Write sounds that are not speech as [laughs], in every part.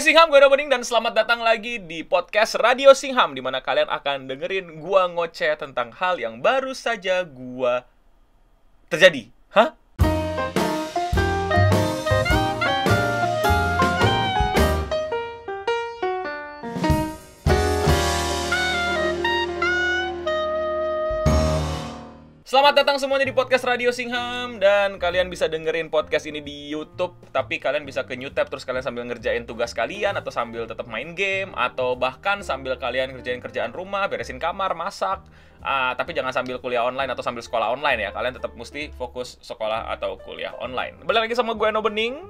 Hai Singham, gue Bening dan selamat datang lagi di podcast Radio Singham di mana kalian akan dengerin gua ngoceh tentang hal yang baru saja gua terjadi. Hah? Selamat datang semuanya di podcast Radio Singham dan kalian bisa dengerin podcast ini di YouTube tapi kalian bisa ke New Tab terus kalian sambil ngerjain tugas kalian atau sambil tetap main game atau bahkan sambil kalian ngerjain kerjaan rumah, beresin kamar, masak. Ah, tapi jangan sambil kuliah online atau sambil sekolah online ya. Kalian tetap mesti fokus sekolah atau kuliah online. Balik lagi sama gue No Bening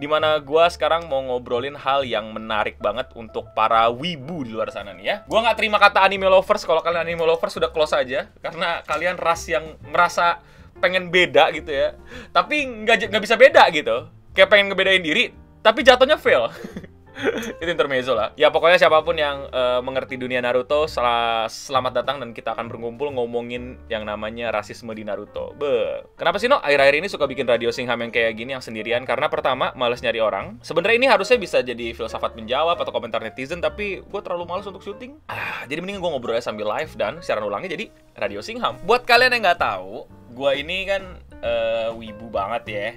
di mana gue sekarang mau ngobrolin hal yang menarik banget untuk para wibu di luar sana nih ya. Gue nggak terima kata anime lovers kalau kalian anime lovers sudah close aja karena kalian ras yang merasa pengen beda gitu ya tapi nggak nggak bisa beda gitu kayak pengen ngebedain diri tapi jatuhnya fail [laughs] [laughs] itu intermezzo lah. Ya pokoknya siapa pun yang uh, mengerti dunia Naruto sel selamat datang dan kita akan berkumpul ngomongin yang namanya rasisme di Naruto. Be. Kenapa sih no akhir-akhir ini suka bikin radio singham yang kayak gini yang sendirian karena pertama males nyari orang. Sebenarnya ini harusnya bisa jadi filsafat menjawab atau komentar netizen tapi gue terlalu males untuk syuting. Ah, jadi mending gue ngobrolnya sambil live dan siaran ulangnya jadi radio singham. Buat kalian yang nggak tahu gue ini kan uh, wibu banget ya.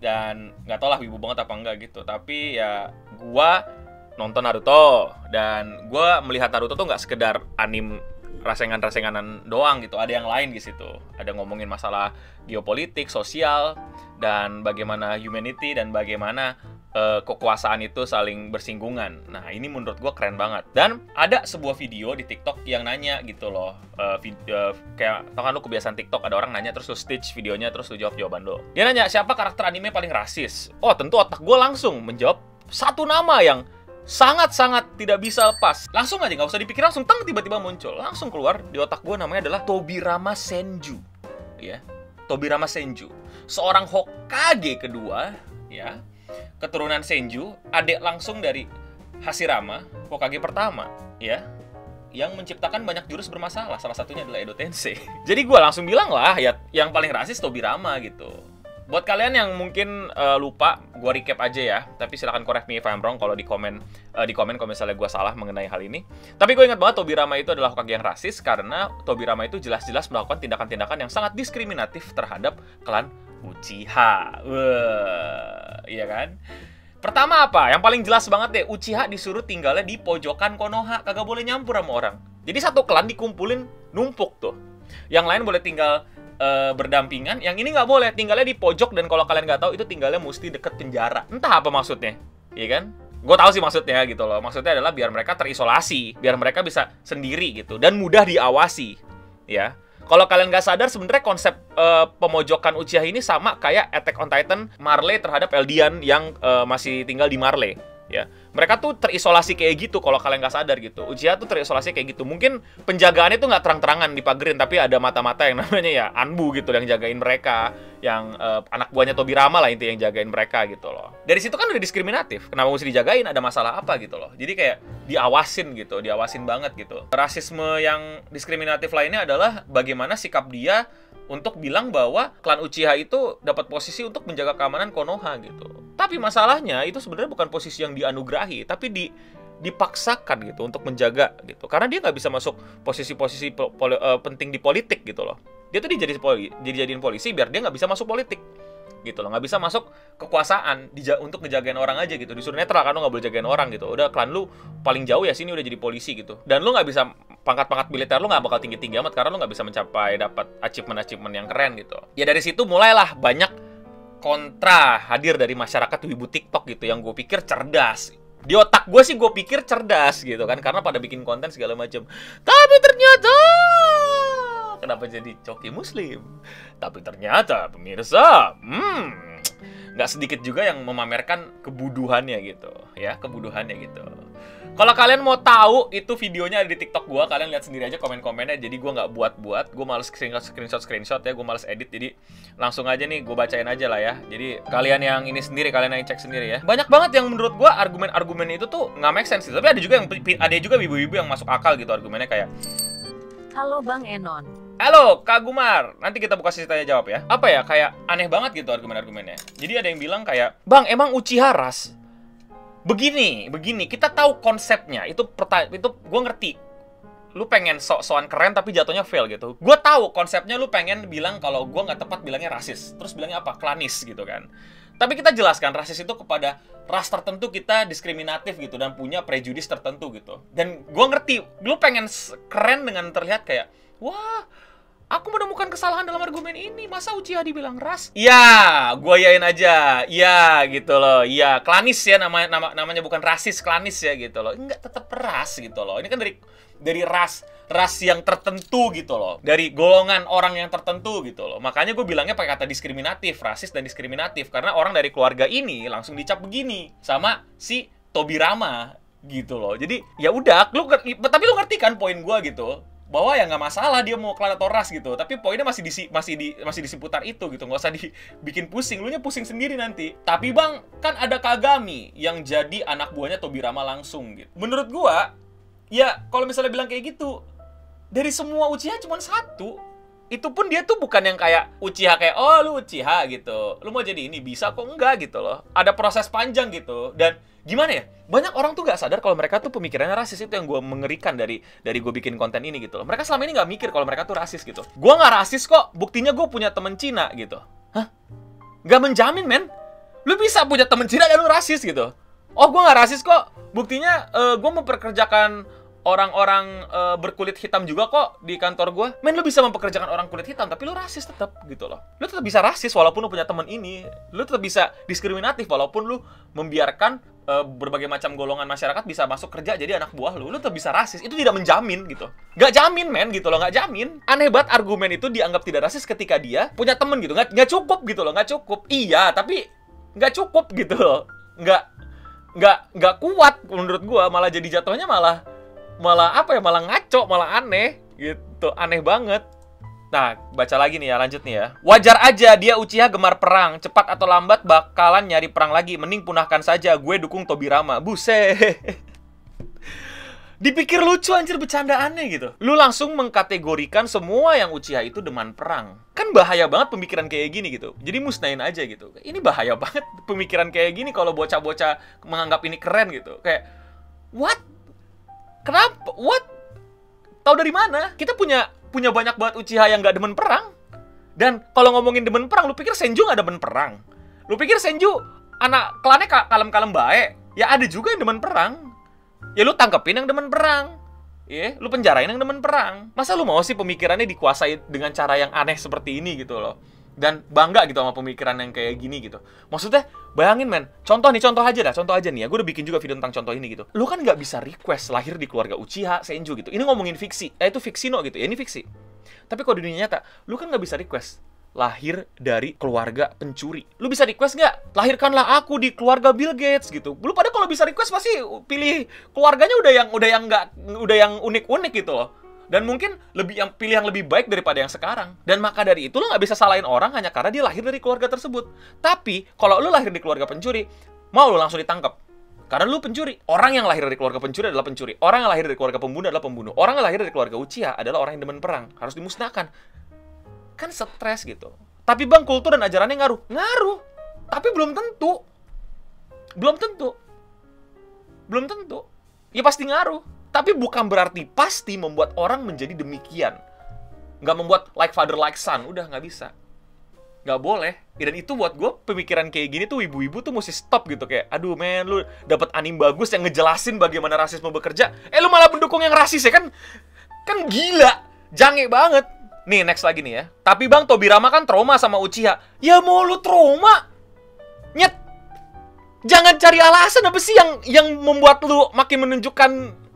Dan nggak tau lah wibu banget apa enggak gitu. Tapi ya gua nonton Naruto dan gua melihat Naruto tuh nggak sekedar anim rasengan-rasenganan doang gitu ada yang lain di situ ada ngomongin masalah geopolitik sosial dan bagaimana humanity dan bagaimana uh, kekuasaan itu saling bersinggungan. Nah, ini menurut gue keren banget. Dan ada sebuah video di TikTok yang nanya gitu loh. Uh, video, kayak, tau kan lu kebiasaan TikTok, ada orang nanya terus lu stitch videonya, terus lu jawab jawaban lo. Dia nanya, siapa karakter anime paling rasis? Oh, tentu otak gue langsung menjawab satu nama yang sangat-sangat tidak bisa lepas. Langsung aja, nggak usah dipikir langsung, teng tiba-tiba muncul. Langsung keluar di otak gue namanya adalah Tobirama Senju. Ya, Tobirama Senju. Seorang Hokage kedua, ya, keturunan Senju, adik langsung dari Hashirama, Hokage pertama, ya, yang menciptakan banyak jurus bermasalah. Salah satunya adalah Edo Tensei. [laughs] Jadi gue langsung bilang lah, ya yang paling rasis Tobirama gitu. Buat kalian yang mungkin uh, lupa, gue recap aja ya. Tapi silahkan correct me if I'm wrong kalau di komen uh, di komen kalau misalnya gue salah mengenai hal ini. Tapi gue ingat banget Tobirama itu adalah Hokage yang rasis karena Tobirama itu jelas-jelas melakukan tindakan-tindakan yang sangat diskriminatif terhadap klan Uchiha. Wah, iya kan? Pertama apa? Yang paling jelas banget deh, Uchiha disuruh tinggalnya di pojokan Konoha, kagak boleh nyampur sama orang. Jadi satu klan dikumpulin numpuk tuh. Yang lain boleh tinggal uh, berdampingan, yang ini nggak boleh, tinggalnya di pojok dan kalau kalian nggak tahu itu tinggalnya mesti deket penjara. Entah apa maksudnya, iya kan? Gue tahu sih maksudnya gitu loh. Maksudnya adalah biar mereka terisolasi, biar mereka bisa sendiri gitu dan mudah diawasi, ya. Kalau kalian nggak sadar sebenarnya konsep uh, pemojokan Uchiha ini sama kayak Attack on Titan Marley terhadap Eldian yang uh, masih tinggal di Marley ya. Mereka tuh terisolasi kayak gitu kalau kalian nggak sadar gitu. Uchiha tuh terisolasi kayak gitu. Mungkin penjagaannya tuh nggak terang-terangan dipagerin tapi ada mata-mata yang [laughs] namanya ya Anbu gitu yang jagain mereka yang uh, anak buahnya Tobirama lah itu yang jagain mereka gitu loh dari situ kan udah diskriminatif kenapa mesti dijagain ada masalah apa gitu loh jadi kayak diawasin gitu diawasin banget gitu rasisme yang diskriminatif lainnya adalah bagaimana sikap dia untuk bilang bahwa klan Uchiha itu dapat posisi untuk menjaga keamanan Konoha gitu. Tapi masalahnya itu sebenarnya bukan posisi yang dianugerahi, tapi di dipaksakan gitu untuk menjaga gitu. Karena dia nggak bisa masuk posisi-posisi uh, penting di politik gitu loh. Dia tuh dijadi poli, jadi jadiin polisi biar dia nggak bisa masuk politik gitu loh. Nggak bisa masuk kekuasaan dija untuk ngejagain orang aja gitu. Disuruh netral kan lu nggak boleh jagain orang gitu. Udah klan lu paling jauh ya sini udah jadi polisi gitu. Dan lu nggak bisa pangkat-pangkat militer lu nggak bakal tinggi-tinggi amat karena lu nggak bisa mencapai dapat achievement-achievement yang keren gitu. Ya dari situ mulailah banyak kontra hadir dari masyarakat wibu TikTok gitu. Yang gue pikir cerdas. Di otak gue sih gue pikir cerdas gitu kan. Karena pada bikin konten segala macam tapi ternyata kenapa jadi coki muslim. Tapi ternyata pemirsa, hmm, nggak sedikit juga yang memamerkan kebuduhannya gitu, ya kebuduhannya gitu. Kalau kalian mau tahu itu videonya ada di TikTok gua, kalian lihat sendiri aja komen-komennya. Jadi gua nggak buat-buat, gua males screenshot screenshot screenshot ya, gua males edit. Jadi langsung aja nih gua bacain aja lah ya. Jadi kalian yang ini sendiri, kalian yang cek sendiri ya. Banyak banget yang menurut gua argumen-argumen itu tuh nggak make sense. Tapi ada juga yang ada juga ibu-ibu yang masuk akal gitu argumennya kayak Halo Bang Enon. Halo, Kak Gumar. Nanti kita buka sesi tanya jawab ya. Apa ya, kayak aneh banget gitu argumen-argumennya. Jadi ada yang bilang kayak, Bang, emang Uchiha ras? begini, begini, kita tahu konsepnya. Itu perta itu gue ngerti. Lu pengen sok-sokan keren tapi jatuhnya fail gitu. Gue tahu konsepnya lu pengen bilang kalau gue nggak tepat bilangnya rasis. Terus bilangnya apa? Klanis gitu kan. Tapi kita jelaskan rasis itu kepada ras tertentu kita diskriminatif gitu dan punya prejudis tertentu gitu. Dan gue ngerti, lu pengen keren dengan terlihat kayak, wah, aku menemukan kesalahan dalam argumen ini. Masa Uchiha dibilang ras? Ya, gue yain aja. Iya gitu loh. Iya, klanis ya namanya nama, namanya bukan rasis, klanis ya gitu loh. Enggak tetap ras gitu loh. Ini kan dari dari ras ras yang tertentu gitu loh. Dari golongan orang yang tertentu gitu loh. Makanya gue bilangnya pakai kata diskriminatif, rasis dan diskriminatif karena orang dari keluarga ini langsung dicap begini sama si Tobirama gitu loh. Jadi ya udah, lu tapi lu ngerti kan poin gue gitu bahwa ya nggak masalah dia mau klan atau ras gitu. Tapi poinnya masih di masih di masih di seputar itu gitu. Nggak usah dibikin pusing. Lu nya pusing sendiri nanti. Tapi bang kan ada Kagami yang jadi anak buahnya Tobirama langsung gitu. Menurut gua ya kalau misalnya bilang kayak gitu dari semua Uchiha cuma satu. Itu pun dia tuh bukan yang kayak Uchiha kayak oh lu Uchiha gitu. Lu mau jadi ini bisa kok enggak? gitu loh. Ada proses panjang gitu. Dan gimana ya? Banyak orang tuh gak sadar kalau mereka tuh pemikirannya rasis. Itu yang gue mengerikan dari dari gue bikin konten ini gitu loh. Mereka selama ini nggak mikir kalau mereka tuh rasis gitu. Gue nggak rasis kok. Buktinya gue punya temen Cina gitu. Hah? Nggak menjamin men. Lu bisa punya temen Cina dan lu rasis gitu. Oh gue nggak rasis kok. Buktinya gue memperkerjakan orang-orang eh, berkulit hitam juga kok di kantor gue. Men, lu bisa mempekerjakan orang kulit hitam, tapi lu rasis tetap gitu loh. Lu tetap bisa rasis walaupun lu punya teman ini. Lu tetap bisa diskriminatif walaupun lu membiarkan eh, berbagai macam golongan masyarakat bisa masuk kerja jadi anak buah lu. Lu tetap bisa rasis. Itu tidak menjamin gitu. Gak jamin, men, gitu loh. Gak jamin. Aneh banget argumen itu dianggap tidak rasis ketika dia punya temen gitu. Gak, nggak cukup gitu loh. Gak cukup. Iya, tapi nggak cukup gitu loh. Nggak nggak nggak kuat menurut gua malah jadi jatuhnya malah malah apa ya malah ngaco malah aneh gitu. Aneh banget. Nah baca lagi nih ya lanjut nih ya. Wajar aja dia Uchiha gemar perang. Cepat atau lambat bakalan nyari perang lagi. Mending punahkan saja. Gue dukung Tobirama. Buset. [laughs] Dipikir lucu anjir bercandaannya gitu. Lu langsung mengkategorikan semua yang Uchiha itu deman perang. Kan bahaya banget pemikiran kayak gini gitu. Jadi musnahin aja gitu. Ini bahaya [laughs] banget pemikiran kayak gini kalau bocah-bocah menganggap ini keren gitu. Kayak what Kenapa? What? Tahu dari mana? Kita punya punya banyak banget Uchiha yang nggak demen perang. Dan kalau ngomongin demen perang, lu pikir Senju nggak demen perang? Lu pikir Senju anak klannya ka- kalem-kalem baik? Ya ada juga yang demen perang. Ya lu tangkepin yang demen perang. Ya, lu penjarain yang demen perang. Masa lu mau sih pemikirannya dikuasai dengan cara yang aneh seperti ini gitu loh? Dan bangga gitu sama pemikiran yang kayak gini gitu. Maksudnya, bayangin men, contoh nih, contoh aja dah, contoh aja nih ya. Gue udah bikin juga video tentang contoh ini gitu. Lu kan nggak bisa request lahir di keluarga Uchiha, Senju gitu. Ini ngomongin fiksi, eh itu fiksi no gitu, ya ini fiksi. Tapi kalau di dunia nyata, lu kan nggak bisa request lahir dari keluarga pencuri. Lu bisa request nggak? Lahirkanlah aku di keluarga Bill Gates gitu. Lu pada kalau bisa request pasti pilih keluarganya udah yang udah yang nggak udah yang unik-unik gitu loh. Dan mungkin lebih yang pilih yang lebih baik daripada yang sekarang. Dan maka dari itu lo nggak bisa salahin orang hanya karena dia lahir dari keluarga tersebut. Tapi kalau lu lahir di keluarga pencuri, mau lu langsung ditangkap. Karena lu pencuri. Orang yang lahir dari keluarga pencuri adalah pencuri. Orang yang lahir dari keluarga pembunuh adalah pembunuh. Orang yang lahir dari keluarga Uchiha adalah orang yang demen perang. Harus dimusnahkan. Kan stres gitu. Tapi bang, kultur dan ajarannya ngaruh. Ngaruh. Tapi belum tentu. Belum tentu. Belum tentu. Ya pasti ngaruh. Tapi bukan berarti pasti membuat orang menjadi demikian. Nggak membuat like father like son. Udah nggak bisa. Nggak boleh. Dan itu buat gue pemikiran kayak gini tuh ibu-ibu tuh mesti stop gitu. Kayak, aduh men, lu dapat anim bagus yang ngejelasin bagaimana rasisme bekerja. Eh lu malah mendukung yang rasis ya kan? Kan gila. Jange banget. Nih, next lagi nih ya. Tapi bang, Tobirama kan trauma sama Uchiha. Ya mau lu trauma? Nyet. Jangan cari alasan apa sih yang yang membuat lu makin menunjukkan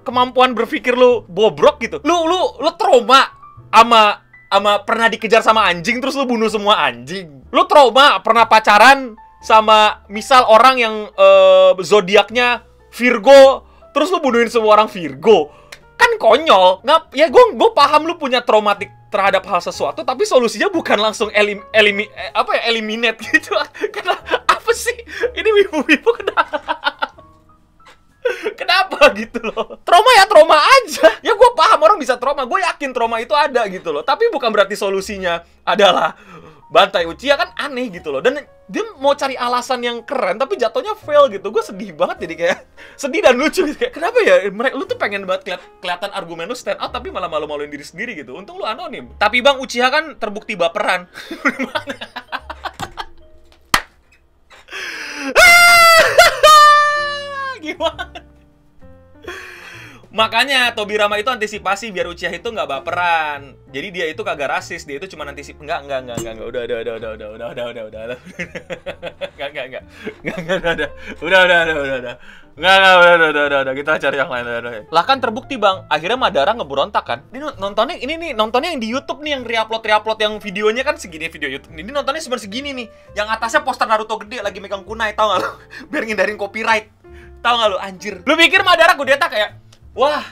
kemampuan berpikir lu bobrok gitu. Lu lu lu trauma sama sama pernah dikejar sama anjing terus lu bunuh semua anjing. Lu trauma pernah pacaran sama misal orang yang eh, zodiaknya Virgo terus lu bunuhin semua orang Virgo. Kan konyol. Ngap ya gue gue paham lu punya traumatik terhadap hal sesuatu tapi solusinya bukan langsung elim, elimi, eh, apa ya eliminate gitu. [laughs] Karena apa sih? Ini wibu-wibu kenapa? [laughs] Gitu loh? Trauma ya trauma aja. Ya gue paham orang bisa trauma. Gue yakin trauma itu ada gitu loh. Tapi bukan berarti solusinya adalah bantai Uchiha kan aneh gitu loh dan dia mau cari alasan yang keren tapi jatuhnya fail gitu gue sedih banget jadi kayak [laughs] sedih dan lucu gitu kayak kenapa ya mereka lu tuh pengen banget keliat, kelihatan argumen lu stand out tapi malah malu-maluin diri sendiri gitu untung lu anonim tapi bang Uchiha kan terbukti baperan [laughs] gimana Makanya Tobirama itu antisipasi biar Uchiha itu nggak baperan. Jadi dia itu kagak rasis, dia itu cuma antisip enggak enggak enggak enggak enggak udah udah udah udah udah udah udah udah udah udah enggak enggak enggak enggak enggak udah udah udah udah udah udah enggak enggak udah udah udah udah udah kita cari yang lain udah lah kan terbukti bang akhirnya Madara ngeberontak kan ini nontonnya ini nih nontonnya yang di YouTube nih yang reupload reupload yang videonya kan segini video YouTube ini nontonnya cuma segini nih yang atasnya poster Naruto gede lagi megang kunai tau gak lu biar ngindarin copyright tau gak lu anjir lu pikir Madara kudeta kayak Wah,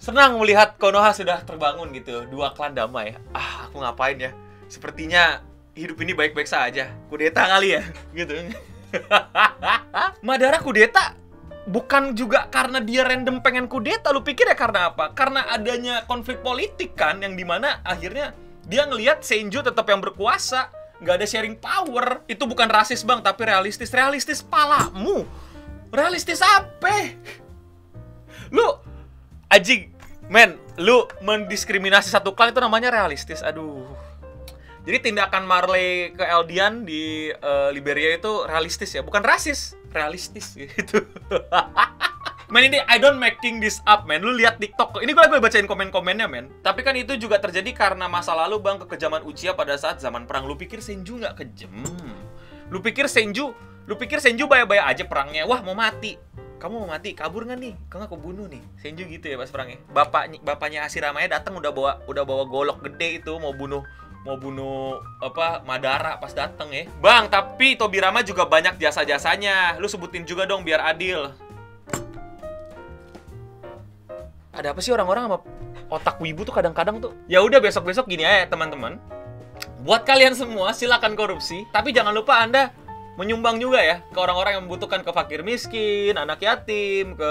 senang melihat Konoha sudah terbangun gitu. Dua klan damai. Ah, aku ngapain ya? Sepertinya hidup ini baik-baik saja. Kudeta kali ya, [laughs] gitu. [laughs] Madara kudeta bukan juga karena dia random pengen kudeta. Lu pikir ya karena apa? Karena adanya konflik politik kan, yang di mana akhirnya dia ngelihat Senju tetap yang berkuasa. Nggak ada sharing power. Itu bukan rasis bang, tapi realistis. Realistis palamu. Realistis apa? Lu anjing men lu mendiskriminasi satu klan itu namanya realistis aduh jadi tindakan Marley ke Eldian di uh, Liberia itu realistis ya bukan rasis realistis [laughs] gitu Men ini I don't making this up, men. Lu lihat TikTok. Ini gue lagi bacain komen-komennya, men. Tapi kan itu juga terjadi karena masa lalu, Bang, kekejaman Uchiha pada saat zaman perang. Lu pikir Senju nggak kejam? Lu pikir Senju, lu pikir Senju bayar-bayar aja perangnya. Wah, mau mati kamu mau mati? Kabur nggak nih? Kamu aku bunuh nih. Senju gitu ya pas perangnya. Bapak bapaknya Asiramaya datang udah bawa udah bawa golok gede itu mau bunuh mau bunuh apa Madara pas dateng ya. Bang tapi Tobirama juga banyak jasa jasanya lu sebutin juga dong biar adil. Ada apa sih orang-orang sama otak wibu tuh kadang-kadang tuh? Ya udah besok-besok gini aja teman-teman. Buat kalian semua silakan korupsi. Tapi jangan lupa anda menyumbang juga ya ke orang-orang yang membutuhkan ke fakir miskin, anak yatim, ke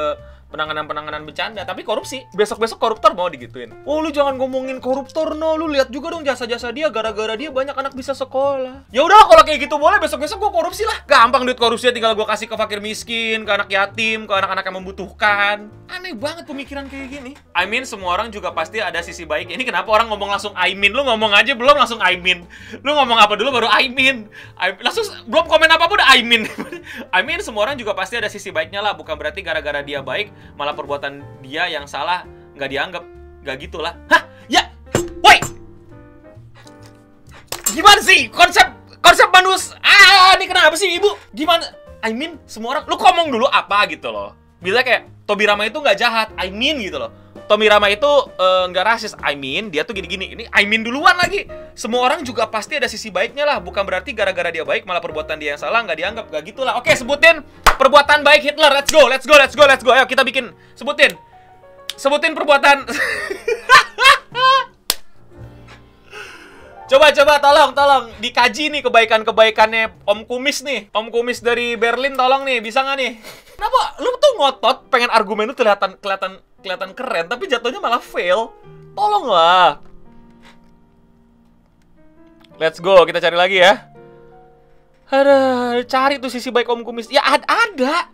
penanganan-penanganan bercanda tapi korupsi. Besok-besok koruptor mau digituin. Oh lu jangan ngomongin koruptor no. Lu lihat juga dong jasa-jasa dia gara-gara dia banyak anak bisa sekolah. Ya udah kalau kayak gitu boleh besok-besok gua korupsi lah. Gampang duit korupsi tinggal gua kasih ke fakir miskin ke anak yatim ke anak-anak yang membutuhkan. Aneh banget pemikiran kayak gini. I mean semua orang juga pasti ada sisi baik. Ini kenapa orang ngomong langsung I mean? Lu ngomong aja belum langsung I mean. Lu ngomong apa dulu baru I mean. I, langsung belum komen apa udah I mean. [laughs] I mean semua orang juga pasti ada sisi baiknya lah. Bukan berarti gara-gara dia baik malah perbuatan dia yang salah nggak dianggap nggak gitulah. Hah? Ya. Woi. Gimana sih konsep konsep manus? Ah ini kenapa sih ibu? Gimana? I mean semua orang lu ngomong dulu apa gitu loh. Bila kayak Tobirama itu nggak jahat. I mean gitu loh Tomirama itu eh, nggak uh, rasis, I mean dia tuh gini-gini. Ini I mean duluan lagi. Semua orang juga pasti ada sisi baiknya lah. Bukan berarti gara-gara dia baik malah perbuatan dia yang salah nggak dianggap. Gak gitulah. Oke sebutin perbuatan baik Hitler. Let's go, let's go, let's go, let's go. Ayo kita bikin. Sebutin. Sebutin perbuatan. [laughs] Coba coba tolong tolong dikaji nih kebaikan-kebaikannya Om Kumis nih. Om Kumis dari Berlin tolong nih, bisa nggak nih? Kenapa lu tuh ngotot pengen argumen lu kelihatan kelihatan kelihatan keren tapi jatuhnya malah fail? Tolonglah. Let's go, kita cari lagi ya. Ada cari tuh sisi baik Om Kumis. Ya ada, ada.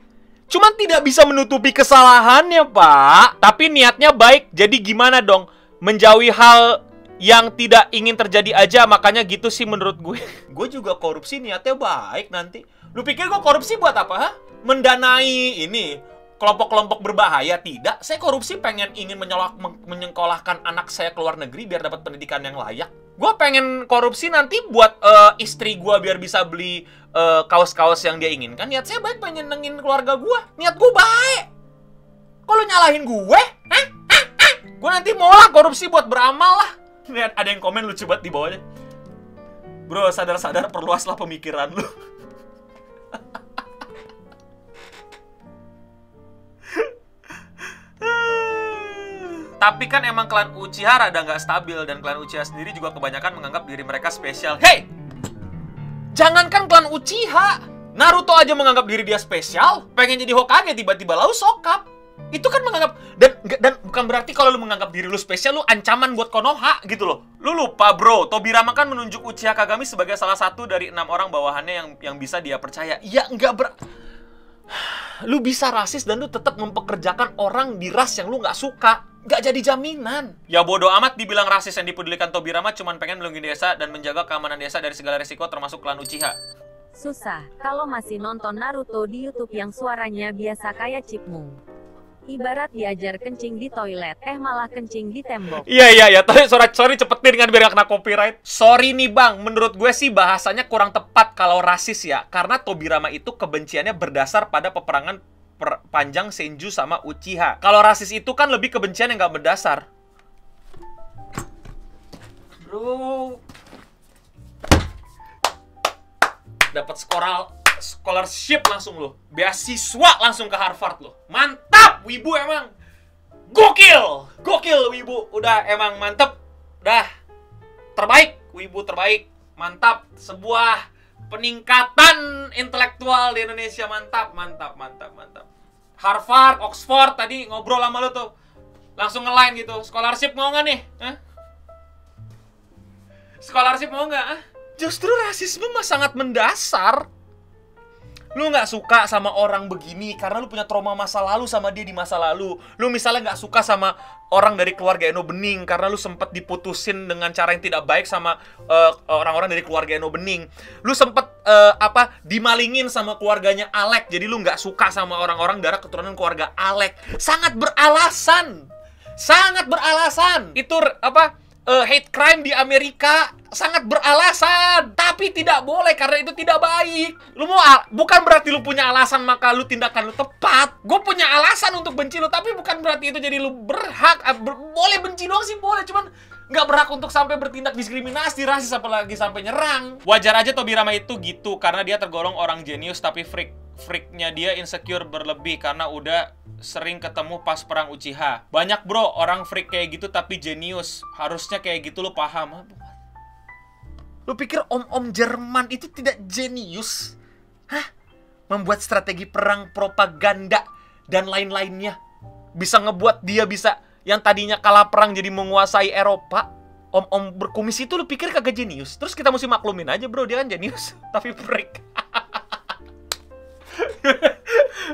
Cuman tidak bisa menutupi kesalahannya, Pak. Tapi niatnya baik. Jadi gimana dong? Menjauhi hal yang tidak ingin terjadi aja makanya gitu sih menurut gue [laughs] gue juga korupsi niatnya baik nanti lu pikir gue korupsi buat apa ha? mendanai ini kelompok-kelompok berbahaya? Tidak. Saya korupsi pengen ingin menyolak menyekolahkan anak saya ke luar negeri biar dapat pendidikan yang layak. Gue pengen korupsi nanti buat uh, istri gue biar bisa beli uh, kaos-kaos yang dia inginkan. Niat saya baik pengen nengin keluarga gue niat gue baik. Kalau nyalahin gue gue nanti mau lah korupsi buat beramal lah. Lihat ada yang komen lucu banget di bawahnya. Bro, sadar-sadar perluaslah pemikiran lu. [laughs] Tapi kan emang klan Uchiha rada nggak stabil dan klan Uchiha sendiri juga kebanyakan menganggap diri mereka spesial. Hey, jangankan klan Uchiha, Naruto aja menganggap diri dia spesial. Pengen jadi Hokage tiba-tiba lau sokap. Itu kan menganggap dan dan bukan berarti kalau lu menganggap diri lu spesial lu ancaman buat Konoha gitu loh. Lu lupa bro, Tobirama kan menunjuk Uchiha Kagami sebagai salah satu dari enam orang bawahannya yang yang bisa dia percaya. Ya nggak ber lu bisa rasis dan lu tetap mempekerjakan orang di ras yang lu nggak suka nggak jadi jaminan. Ya bodoh amat dibilang rasis yang dipedulikan Tobirama cuman pengen melindungi desa dan menjaga keamanan desa dari segala resiko termasuk klan Uchiha. Susah, kalau masih nonton Naruto di YouTube yang suaranya biasa kayak Cipmung. Ibarat diajar kencing di toilet, eh malah kencing di tembok. Iya iya iya, tapi sorry sorry cepetin kan biar gak kena copyright. Sorry nih bang, menurut gue sih bahasanya kurang tepat kalau rasis ya, karena Tobirama itu kebenciannya berdasar pada peperangan per panjang Senju sama Uchiha. Kalau rasis itu kan lebih kebencian yang gak berdasar. Bro, dapat skoral scholarship langsung lo. Beasiswa langsung ke Harvard lo. Mantap, Wibu emang. Gokil. Gokil Wibu. Udah emang mantep. Udah terbaik, Wibu terbaik. Mantap. Sebuah peningkatan intelektual di Indonesia mantap, mantap, mantap, mantap. Harvard, Oxford tadi ngobrol sama lo tuh. Langsung nge-line gitu. Scholarship mau nggak nih? Hah? Scholarship mau nggak? Justru rasisme mah sangat mendasar lu nggak suka sama orang begini karena lu punya trauma masa lalu sama dia di masa lalu. Lu misalnya nggak suka sama orang dari keluarga Eno Bening karena lu sempat diputusin dengan cara yang tidak baik sama eh, orang-orang dari keluarga Eno Bening. Lu sempat eh, apa dimalingin sama keluarganya Alek. Jadi lu nggak suka sama orang-orang darah keturunan keluarga Alek. Sangat beralasan. Sangat beralasan. Itu apa? Eh, hate crime di Amerika sangat beralasan, tapi tidak boleh karena itu tidak baik. Lu mau bukan berarti lu punya alasan maka lu tindakan lu tepat. Gue punya alasan untuk benci lu, tapi bukan berarti itu jadi lu berhak. ber- boleh benci doang sih boleh, cuman nggak berhak untuk sampai bertindak diskriminasi rasis apalagi sampai nyerang. Wajar aja Tobirama itu gitu karena dia tergolong orang jenius tapi freak. Freaknya dia insecure berlebih karena udah sering ketemu pas perang Uchiha. Banyak bro orang freak kayak gitu tapi jenius. Harusnya kayak gitu lu paham. Lu pikir om-om Jerman itu tidak jenius? Hah? Membuat strategi perang propaganda dan lain-lainnya. Bisa ngebuat dia bisa yang tadinya kalah perang jadi menguasai Eropa. Om-om berkumis itu lu pikir kagak jenius? Terus kita mesti maklumin aja bro, dia kan jenius. [laughs] Tapi freak. [laughs]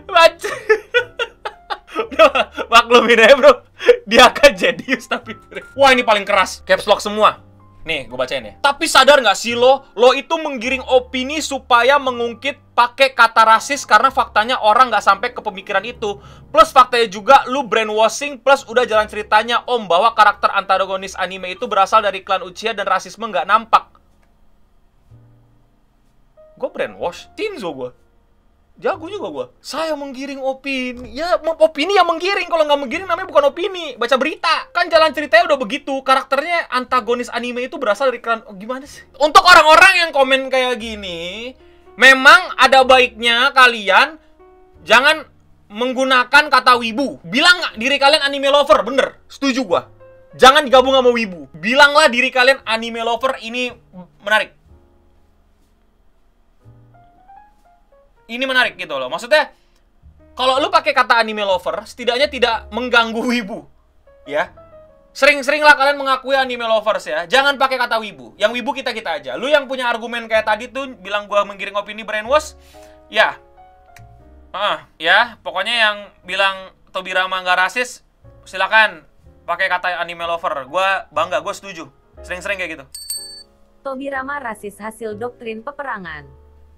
Baca. Udah, maklumin aja bro. Dia kan jenius tapi. Wah ini paling keras. Caps lock semua. Nih, gue bacain ya. Tapi sadar nggak sih lo, lo itu menggiring opini supaya mengungkit pakai kata rasis karena faktanya orang nggak sampai ke pemikiran itu. Plus faktanya juga lu brainwashing plus udah jalan ceritanya om bahwa karakter antagonis anime itu berasal dari klan Uchiha dan rasisme nggak nampak. Gue brainwash, Shinzo gue. Jago juga gue. Saya menggiring opini. Ya, opini yang menggiring. Kalau nggak menggiring namanya bukan opini. Baca berita. Kan jalan ceritanya udah begitu. Karakternya antagonis anime itu berasal dari klan... Oh, gimana sih? Untuk orang-orang yang komen kayak gini, memang ada baiknya kalian jangan menggunakan kata wibu. Bilang nggak diri kalian anime lover, bener. Setuju gua. Jangan digabung sama wibu. Bilanglah diri kalian anime lover ini menarik. Ini menarik gitu loh. Maksudnya kalau lu pakai kata anime lover, setidaknya tidak mengganggu wibu. Ya. Sering-seringlah kalian mengakui anime lovers ya. Jangan pakai kata wibu. Yang wibu kita-kita aja. Lu yang punya argumen kayak tadi tuh bilang gua menggiring opini brainwash, ya. Ah, ya, pokoknya yang bilang Tobirama nggak rasis, silakan pakai kata anime lover. Gua bangga, gua setuju. Sering-sering kayak gitu. Tobirama rasis hasil doktrin peperangan.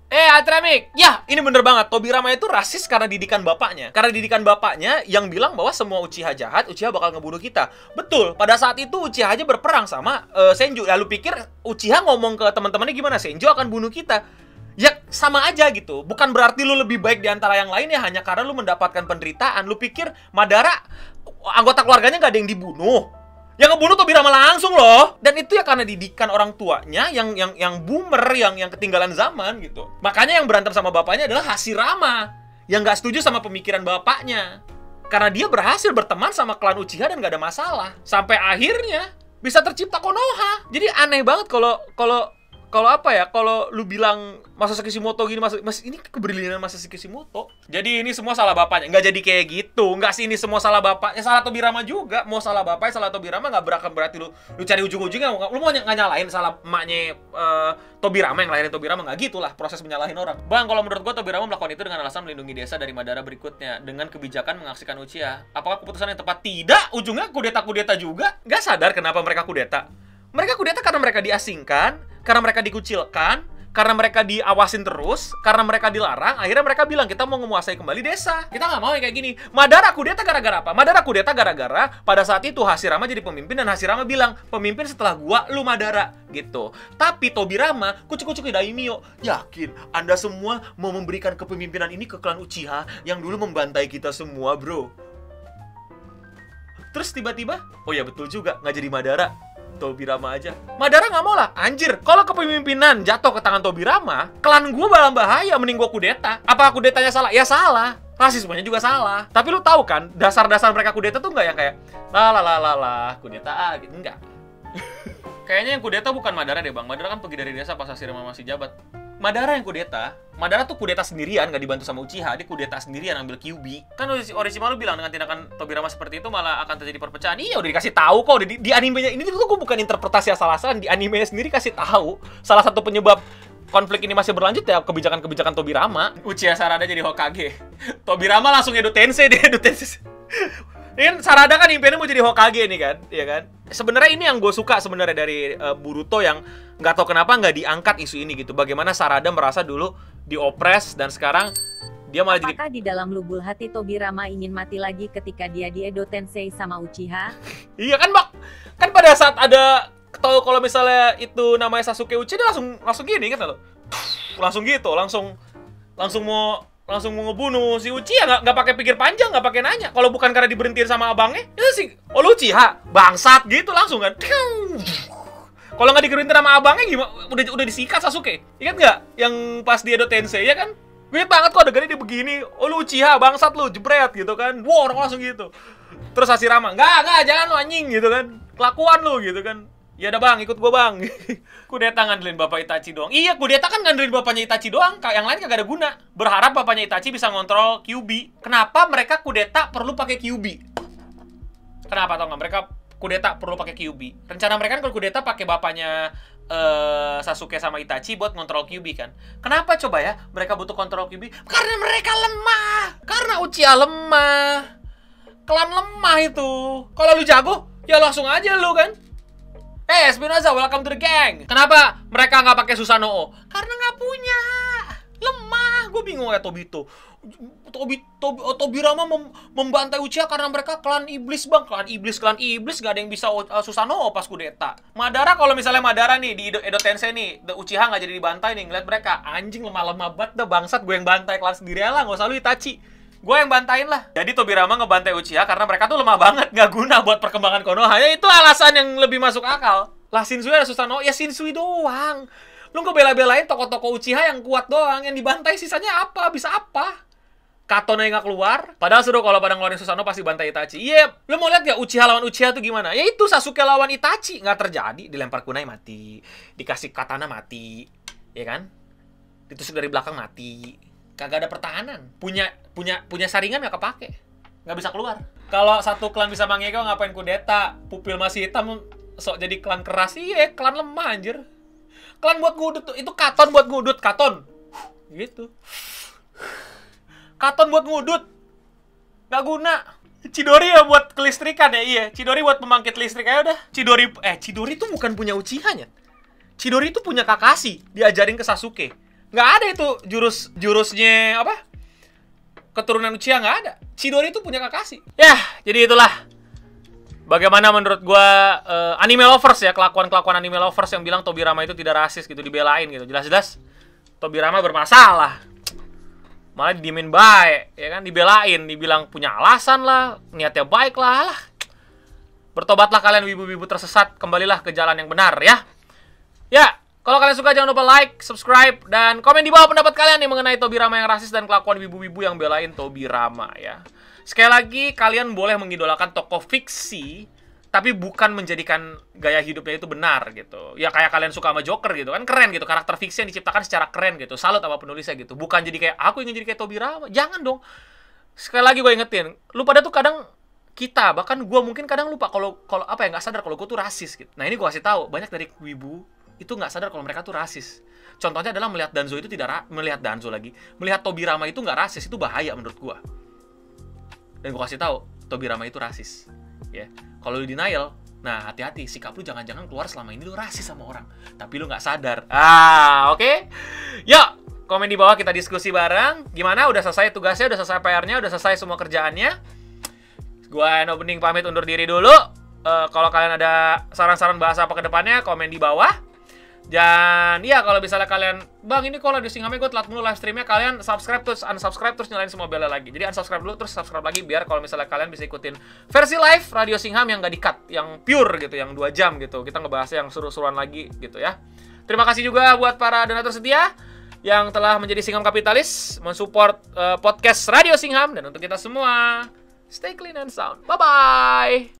Eh, Atramik! Ya, ini bener banget. Tobirama itu rasis karena didikan bapaknya. Karena didikan bapaknya yang bilang bahwa semua Uchiha jahat, Uchiha bakal ngebunuh kita. Betul, pada saat itu Uchiha aja berperang sama eh, Senju. Lalu pikir Uchiha ngomong ke teman-temannya gimana? Senju akan bunuh kita. Ya, sama aja gitu. Bukan berarti lu lebih baik di antara yang lain ya hanya karena lu mendapatkan penderitaan. Lu pikir Madara, anggota keluarganya nggak ada yang dibunuh. Yang ngebunuh Tobirama langsung loh. Dan itu ya karena didikan orang tuanya yang yang yang boomer, yang yang ketinggalan zaman gitu. Makanya yang berantem sama bapaknya adalah Hashirama yang nggak setuju sama pemikiran bapaknya. Karena dia berhasil berteman sama klan Uchiha dan nggak ada masalah. Sampai akhirnya bisa tercipta Konoha. Jadi aneh banget kalau kalau kalau apa ya kalau lu bilang Masashi Kishimoto gini mas, mas ini keberlianan Masashi Kishimoto jadi ini semua salah bapaknya. Nggak jadi kayak gitu. Nggak sih ini semua salah bapaknya. Salah Tobirama juga. Mau salah bapaknya salah Tobirama nggak berakan berarti lu lu cari ujung-ujungnya. Lu mau nggak nyalain salah emaknya eh, Tobirama yang lahirin Tobirama nggak gitulah proses menyalahin orang. Bang kalau menurut gua Tobirama melakukan itu dengan alasan melindungi desa dari Madara berikutnya. Dengan kebijakan mengaksikan Uchiha. Apakah keputusan yang tepat? Tidak. Ujungnya kudeta kudeta juga. Nggak sadar kenapa mereka kudeta mereka kudeta karena mereka diasingkan, karena mereka dikucilkan, karena mereka diawasin terus, karena mereka dilarang, akhirnya mereka bilang kita mau menguasai kembali desa. Kita nggak mau yang kayak gini. Madara kudeta gara-gara apa? Madara kudeta gara-gara pada saat itu Hashirama jadi pemimpin dan Hashirama bilang, pemimpin setelah gua lu Madara gitu. Tapi Tobirama kucuk-kucuk daimyo, yakin Anda semua mau memberikan kepemimpinan ini ke klan Uchiha yang dulu membantai kita semua, bro. Terus tiba-tiba, oh ya betul juga, nggak jadi Madara. Tobirama aja. Madara nggak mau lah, anjir. Kalau kepemimpinan jatuh ke tangan Tobirama, klan gue dalam bahaya, mending gue kudeta. Apa kudetanya salah? Ya salah. Rasismenya juga salah. Tapi lu tahu kan, dasar-dasar mereka kudeta tuh nggak yang kayak la la la la la kudeta ah gitu enggak. [laughs] Kayaknya yang kudeta bukan Madara deh bang. Madara kan pergi dari desa pas Hashirama masih jabat. Madara yang kudeta, Madara tuh kudeta sendirian, nggak dibantu sama Uchiha, dia kudeta sendirian ambil Kyuubi. Kan Orochimaru bilang dengan tindakan Tobirama seperti itu malah akan terjadi perpecahan. Iya, udah dikasih tahu kok di, di animenya. Ini tuh gue bukan interpretasi asal-asalan, di animenya sendiri kasih tahu. Salah satu penyebab konflik ini masih berlanjut ya kebijakan-kebijakan Tobirama. Uchiha Sarada jadi Hokage. [laughs] Tobirama langsung Edo Tensei deh, Edo. Ini kan Sarada kan impiannya mau jadi Hokage nih kan, ya kan? Sebenarnya ini yang gue suka sebenarnya dari eh, Boruto yang nggak tahu kenapa nggak diangkat isu ini gitu. Bagaimana Sarada merasa dulu diopres dan sekarang dia malah jadi Apakah di dalam lubul hati Tobirama ingin mati lagi ketika dia di Edo Tensei sama Uchiha? [laughs] Iya kan, Mak? Kan pada saat ada tahu kalau misalnya itu namanya Sasuke Uchiha dia langsung langsung gini kan lo. Langsung gitu, langsung langsung mau langsung mau ngebunuh si Uchiha nggak nggak pakai pikir panjang nggak pakai nanya. Kalau bukan karena diberhentiin sama abangnya itu sih. Oh lu Uchiha bangsat gitu langsung kan. Kalau nggak diberhentiin sama abangnya gimana? Udah udah disikat Sasuke. Ingat nggak yang pas di Edo Tensei ya kan? Gue banget kok adegannya dia begini. Oh lu Uchiha bangsat lu jebret gitu kan. Wow orang langsung gitu. Terus Hashirama nggak nggak jangan lu anjing gitu kan. Kelakuan lu gitu kan ya udah bang ikut gua bang. [laughs] Kudeta ngandelin bapak Itachi doang. Iya kudeta kan ngandelin bapaknya Itachi doang. Yang lain kagak ada guna. Berharap bapaknya Itachi bisa ngontrol Kyuubi. Kenapa mereka kudeta perlu pakai Kyuubi? Kenapa tau nggak? Mereka kudeta perlu pakai Kyuubi. Rencana mereka kan kalau kudeta pakai bapaknya eh, Sasuke sama Itachi buat ngontrol Kyuubi kan? Kenapa coba ya mereka butuh kontrol Kyuubi? Karena mereka lemah. Karena Uchiha lemah. Klan lemah itu. Kalau lu jago ya langsung aja lu kan Eh, Spinoza, welcome to the gang. Kenapa mereka nggak pakai Susanoo? Karena nggak punya. Lemah. Gue bingung ya Tobito. Tobi, Tobi, oh, Tobirama mem- membantai Uchiha karena mereka klan iblis bang. Klan iblis, klan iblis nggak ada yang bisa uh, Susanoo pas kudeta. Madara kalau misalnya Madara nih di Edo, Edo Tensei nih, the Uchiha nggak jadi dibantai nih. Ngeliat mereka anjing lemah-lemah banget dah bangsat. Gue yang bantai klan sendiri lah, nggak usah lu Itachi. Gue yang bantain lah. Jadi Tobirama ngebantai Uchiha karena mereka tuh lemah banget, nggak guna buat perkembangan Konoha. Ya itu alasan yang lebih masuk akal. Lah Shinsui ada Susanoo, ya Shinsui doang. Lu nggak bela-belain toko-toko Uchiha yang kuat doang, yang dibantai sisanya apa? Bisa apa? Katone nggak keluar. Padahal suruh kalau pada ngeluarin Susanoo pasti bantai Itachi. Iya, lu mau lihat gak Uchiha lawan Uchiha tuh gimana? Ya itu Sasuke lawan Itachi nggak terjadi. Dilempar kunai mati, dikasih katana mati, ya kan? Ditusuk dari belakang mati. Kagak ada pertahanan. Punya punya punya saringan nggak kepake. Nggak bisa keluar. Kalau satu klan bisa mangeko ngapain kudeta? Pupil masih hitam sok jadi klan keras. Iya, klan lemah anjir. Klan buat ngudut tuh. Itu katon buat ngudut, katon. Gitu. Katon buat ngudut. Nggak guna. Chidori ya buat kelistrikan ya, iya. Chidori buat pembangkit listrik aja udah. Chidori, eh Chidori itu bukan punya Uchiha nya. Chidori itu punya Kakashi, diajarin ke Sasuke. Nggak ada itu jurus jurusnya apa? Keturunan Uchiha nggak ada. Chidori itu punya Kakashi. Ya, jadi itulah. Bagaimana menurut gua eh, anime lovers ya kelakuan-kelakuan anime lovers yang bilang Tobirama itu tidak rasis gitu dibelain gitu. Jelas-jelas Tobirama bermasalah. Malah didiemin baik, ya kan dibelain, dibilang punya alasan lah, niatnya baik lah. Alah. Bertobatlah kalian wibu-wibu tersesat, kembalilah ke jalan yang benar ya. Ya, kalau kalian suka jangan lupa like, subscribe, dan komen di bawah pendapat kalian nih mengenai Tobirama yang rasis dan kelakuan wibu-wibu yang belain Tobirama ya. Sekali lagi, kalian boleh mengidolakan tokoh fiksi, tapi bukan menjadikan gaya hidupnya itu benar gitu. Ya kayak kalian suka sama Joker gitu kan keren gitu, karakter fiksi yang diciptakan secara keren gitu. Salut sama penulisnya gitu. Bukan jadi kayak aku ingin jadi kayak Tobi Rama. Jangan dong. Sekali lagi gue ingetin, lu pada tuh kadang kita bahkan gue mungkin kadang lupa kalau kalau apa ya nggak sadar kalau gue tuh rasis gitu. Nah ini gue kasih tahu banyak dari wibu itu nggak sadar kalau mereka tuh rasis. Contohnya adalah melihat Danzo itu tidak melihat Danzo lagi, melihat Tobi Rama itu nggak rasis itu bahaya menurut gue. Dan gue kasih tahu Tobi Rama itu rasis. Ya, kalau lu denial, nah hati-hati sikap lu jangan-jangan keluar selama ini lu rasis sama orang, tapi lu nggak sadar. Ah, oke. Yuk, komen di bawah kita diskusi bareng. Gimana? Udah selesai tugasnya, udah selesai PR-nya, udah selesai semua kerjaannya. Gua Eno Bening pamit undur diri dulu. Eh, kalau kalian ada saran-saran bahasa apa ke depannya, komen di bawah. Dan ya kalau misalnya kalian, bang ini kalau di Singhamnya gue telat mulu live streamnya, kalian subscribe terus unsubscribe terus nyalain semua belnya lagi. Jadi unsubscribe dulu terus subscribe lagi biar kalau misalnya kalian bisa ikutin versi live Radio Singham yang gak di cut, yang pure gitu, yang dua jam gitu. Kita ngebahasnya yang seru-seruan lagi gitu ya. Terima kasih juga buat para donatur setia yang telah menjadi Singham Kapitalis, mensupport eh, podcast Radio Singham dan untuk kita semua, stay clean and sound. Bye bye.